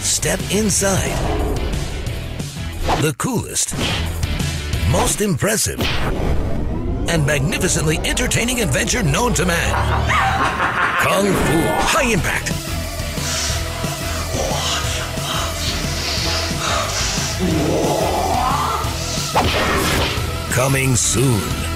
Step inside. The coolest, most impressive, and magnificently entertaining adventure known to man. Kung Fu High Impact. Coming soon.